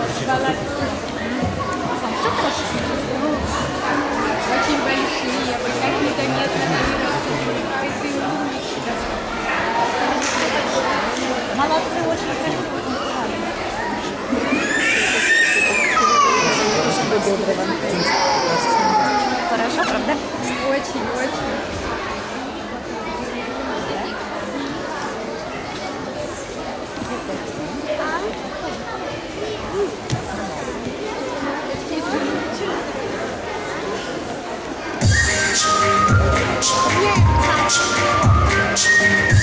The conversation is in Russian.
Очень большие, вы как незаметно Ой, ты умничка. Молодцы, очень красиво. Хорошо, правда? Очень, очень. Yes.